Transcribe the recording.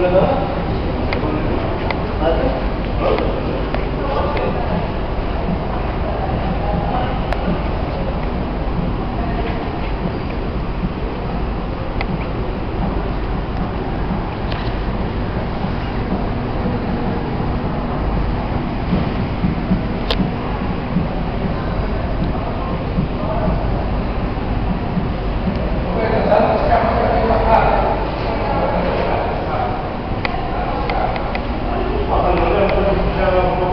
Gracias. Thank you.